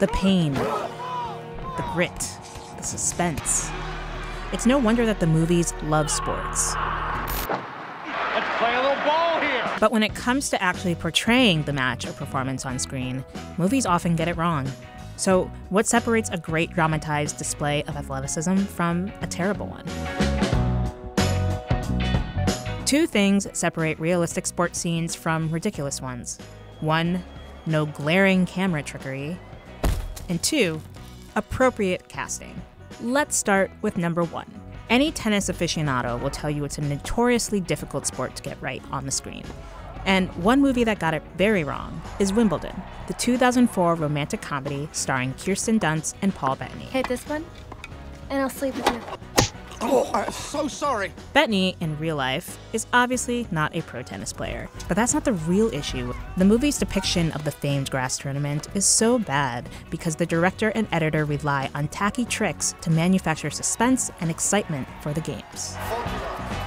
The pain, the grit, the suspense. It's no wonder that the movies love sports. Let's play a little ball here. But when it comes to actually portraying the match or performance on screen, movies often get it wrong. So, what separates a great dramatized display of athleticism from a terrible one? Two things separate realistic sports scenes from ridiculous ones. One, no glaring camera trickery. And two, appropriate casting. Let's start with number one. Any tennis aficionado will tell you it's a notoriously difficult sport to get right on the screen. And one movie that got it very wrong is Wimbledon, the 2004 romantic comedy starring Kirsten Dunst and Paul Bettany. Hit this one, and I'll sleep with you. Oh, oh, I'm so sorry. Bettany, in real life, is obviously not a pro tennis player. But that's not the real issue. The movie's depiction of the famed grass tournament is so bad because the director and editor rely on tacky tricks to manufacture suspense and excitement for the games.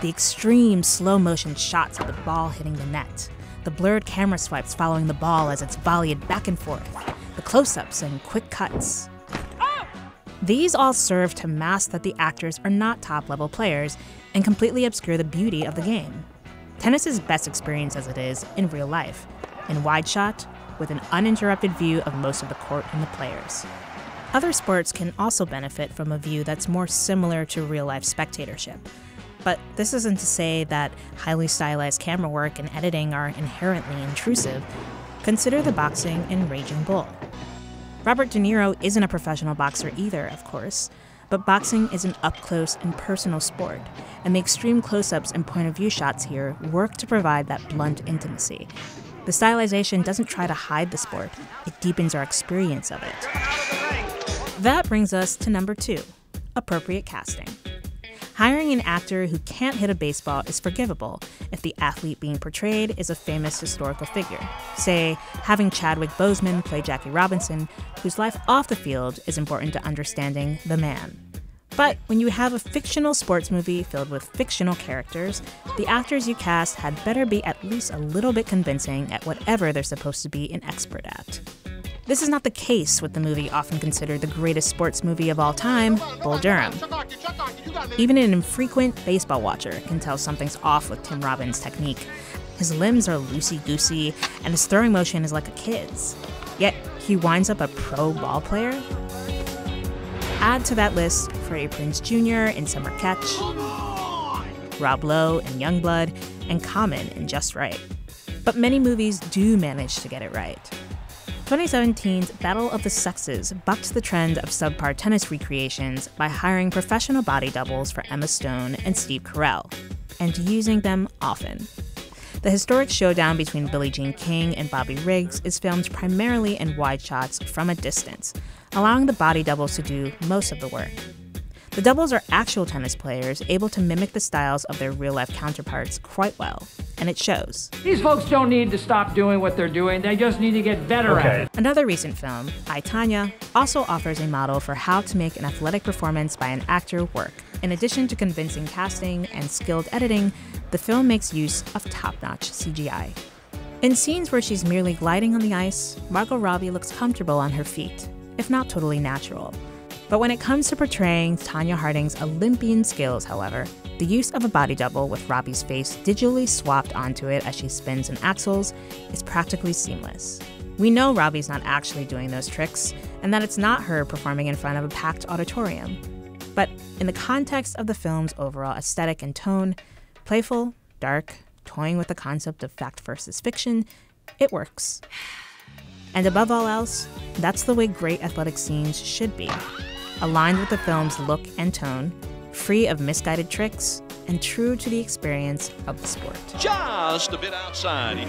The extreme slow motion shots of the ball hitting the net, the blurred camera swipes following the ball as it's volleyed back and forth, the close ups and quick cuts. These all serve to mask that the actors are not top level players and completely obscure the beauty of the game. Tennis is best experienced as it is in real life, in wide shot, with an uninterrupted view of most of the court and the players. Other sports can also benefit from a view that's more similar to real life spectatorship. But this isn't to say that highly stylized camera work and editing are inherently intrusive. Consider the boxing in Raging Bull. Robert De Niro isn't a professional boxer either, of course, but boxing is an up close and personal sport, and the extreme close ups and point of view shots here work to provide that blunt intimacy. The stylization doesn't try to hide the sport, it deepens our experience of it. That brings us to number two appropriate casting. Hiring an actor who can't hit a baseball is forgivable if the athlete being portrayed is a famous historical figure. Say, having Chadwick Boseman play Jackie Robinson, whose life off the field is important to understanding the man. But when you have a fictional sports movie filled with fictional characters, the actors you cast had better be at least a little bit convincing at whatever they're supposed to be an expert at. This is not the case with the movie often considered the greatest sports movie of all time, Bull Durham. Even an infrequent baseball watcher can tell something's off with Tim Robbins' technique. His limbs are loosey goosey, and his throwing motion is like a kid's. Yet, he winds up a pro ball player? Add to that list Freddie Prinze Jr. in Summer Catch, Rob Lowe in Youngblood, and Common in Just Right. But many movies do manage to get it right. 2017's Battle of the Sexes bucked the trend of subpar tennis recreations by hiring professional body doubles for Emma Stone and Steve Carell, and using them often. The historic showdown between Billie Jean King and Bobby Riggs is filmed primarily in wide shots from a distance, allowing the body doubles to do most of the work. The doubles are actual tennis players able to mimic the styles of their real life counterparts quite well, and it shows. These folks don't need to stop doing what they're doing, they just need to get better at it. Another recent film, I, Tonya, also offers a model for how to make an athletic performance by an actor work. In addition to convincing casting and skilled editing, the film makes use of top notch CGI. In scenes where she's merely gliding on the ice, Margot Robbie looks comfortable on her feet, if not totally natural. But when it comes to portraying Tonya Harding's Olympian skills, however, the use of a body double with Robbie's face digitally swapped onto it as she spins and axels is practically seamless. We know Robbie's not actually doing those tricks, and that it's not her performing in front of a packed auditorium. But in the context of the film's overall aesthetic and tone, playful, dark, toying with the concept of fact versus fiction, it works. And above all else, that's the way great athletic scenes should be aligned with the film's look and tone, free of misguided tricks, and true to the experience of the sport. Just a bit outside.